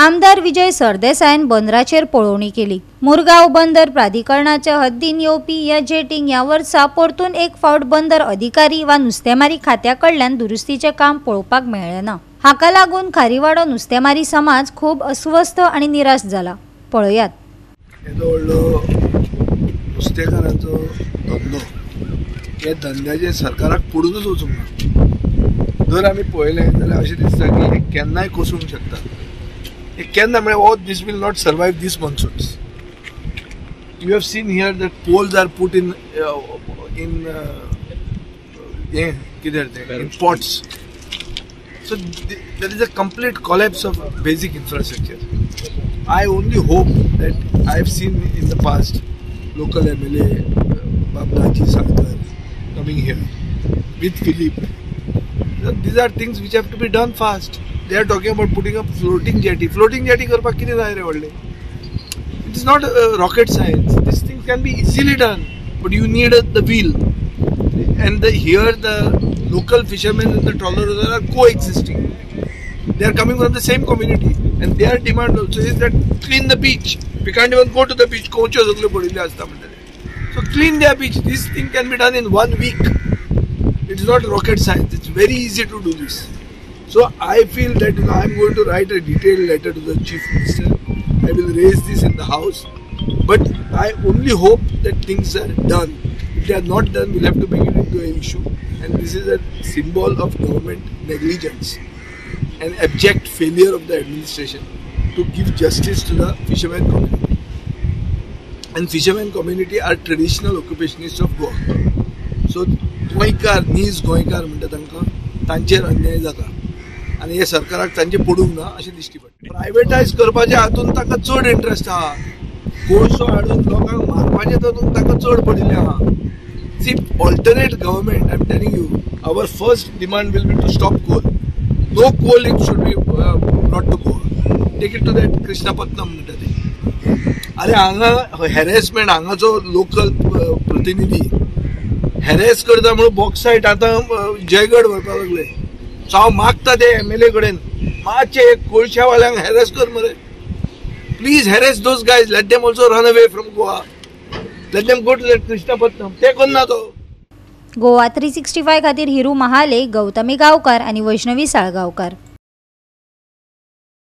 आमदार विजय सरदेसायन बंदराचेर पळोवणी केली. मुरगांव बंदर प्राधिकरणाच्या हद्दीन येवपी या जेटींग ह्या वर्सा परतून एक फावट बंदर अधिकारी वा नुस्तेमारी खात्या कडल्यान दुरुस्तीचें काम पळोवपाक मेळ्ळें ना हाका लागून खारीवाडो नुस्तेमारी समाज खूब अस्वस्थ आनी निराश जाला पळयात. येदो नुस्तेकारांचो धंदो. हे धंद्याचेर सरकाराक पडूनच वचूंक ना जर आमी पळयलें जाल्यार अशें दिसता की हे केन्नाय कोसूंक शकता Can the mean, oh, this will not survive these monsoons. You have seen here that poles are put in uh, in uh, yeah, in pots. So th- there is a complete collapse of basic infrastructure. I only hope that I have seen in the past local MLA uh, Babdaji Salkar coming here with Philip. These are things which have to be done fast. They are talking about putting up floating jetty. Floating jetty करपाक कितें जाय रे व्हडलें It is not uh, rocket science. These things can be easily done, but you need uh, the wheel. And the, here the local fishermen and the trawlers are coexisting. They are coming from the same community, and their demand also is that clean the beach. We can't even go to the beach. कोच्यो सगळ्यो पडिल्ल्यो आसता म्हणटाले. So clean their beach. This thing can be done in one week. It is not rocket science. It's very easy to do this. So I feel that you know, I'm going to write a detailed letter to the chief minister. I will raise this in the house. But I only hope that things are done. If they are not done, we'll have to make it into an issue. And this is a symbol of government negligence and abject failure of the administration to give justice to the fishermen community. And fishermen community are traditional occupationists of Goa. So गोंयकार नीज गोंयकार म्हणटा तांकां तांचेर अन्याय जाता आनी हे सरकाराक तांचे पडूंक ना अशें दिश्टी पडटा प्रायवेटायज करपाचे हातून ताका चड इंट्रस्ट आहा कोळसो हाडून लोकांक मारपाचे तातूंत ताका चड पडिल्लें आहा see alternate government I am telling you our first demand will be to stop coal no coal it should be not to Goa take it to that Krishnapatnam म्हणटा ते. अरे हांगा हॅरेसमेंट हांगाचो लोकल प्रतिनिधी हॅरेस करता म्हणून bauxite आतां uh, Jaigad व्हरपाक लागले. हांव मागता ते एम एल ए कडेन. मातशे कोळशावाल्यांक हॅरेस कर मरे. Please harass those guys let them also run away from Goa let them go to that Krishnapatnam ते करना तो? गोवा थ्री सिक्स्टी फाय खातीर हिरू महाले गौतमी गांवकार आनी वैष्णवी साळगांवकार.